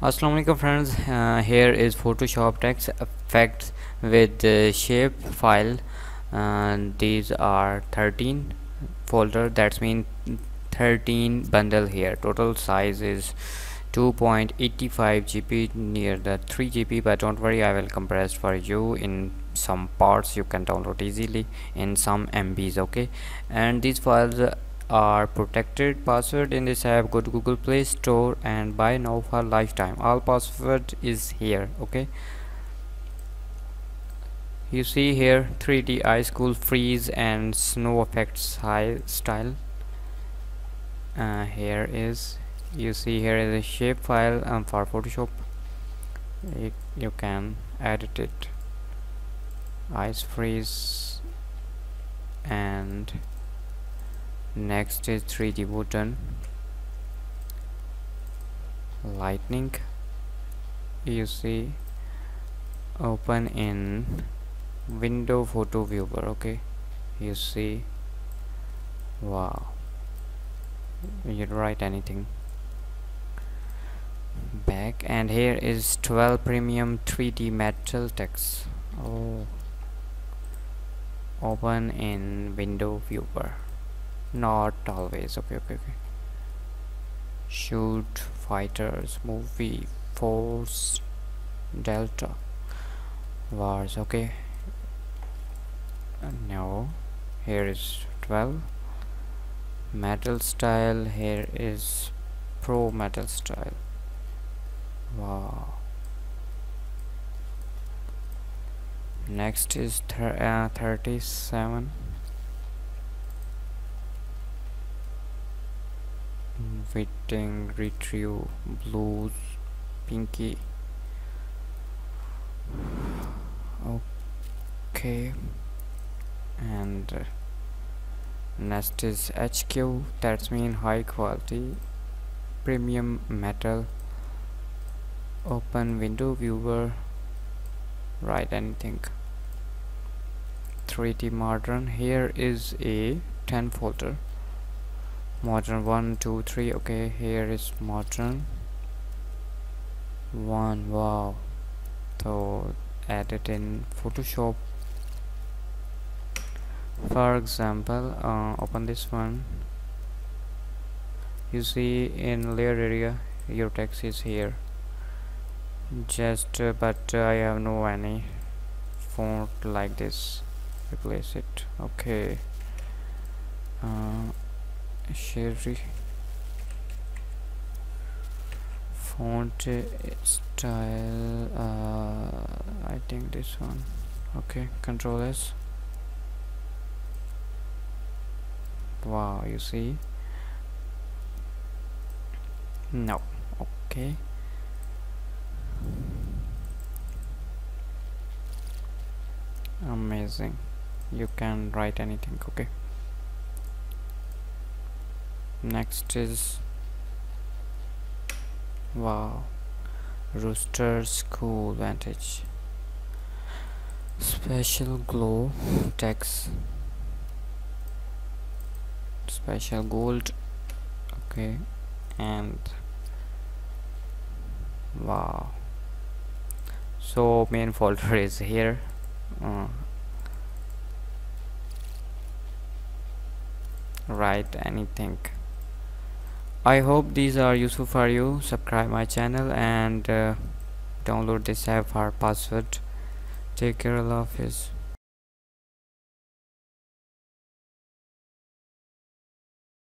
Assalamualaikum friends. Uh, here is Photoshop text effects with the shape file. And these are 13 folder. That's mean 13 bundle here. Total size is 2.85 GB near the 3 GB but don't worry I will compress for you in some parts. You can download easily in some MBs okay? And these files are protected password in this app go to google play store and buy now for lifetime. All password is here okay? You see here 3d ice cool freeze and snow effects high style. Uh, here is you see here is a shape file um, for photoshop. You, you can edit it. Ice freeze and next is 3d button. Lightning. You see open in window photo viewer okay? You see wow. You write anything. Back and here is 12 premium 3d metal text. Oh. Open in window viewer not always. Okay okay okay. Shoot fighters movie force delta. Wars okay. No. Here is 12 metal style here is pro metal style. Wow. Next is uh, 37 fitting retrieve blues pinky. Okay. And uh, next is HQ that's mean high quality premium metal open window viewer write anything. 3d modern. Here is a 10 folder modern one two three. Okay here is modern one. Wow. So add it in photoshop. For example uh, open this one. You see in layer area your text is here. Just uh, but uh, I have no any font like this. Replace it. Okay. Uh, Sherry font style uh, I think this one. Okay control S. Wow you see? No okay. Amazing. You can write anything okay next is wow rooster school vantage. Special glow text. Special gold okay and wow. So main folder is here uh, write anything I hope these are useful for you. Subscribe my channel and uh, download this app for password. Take care of his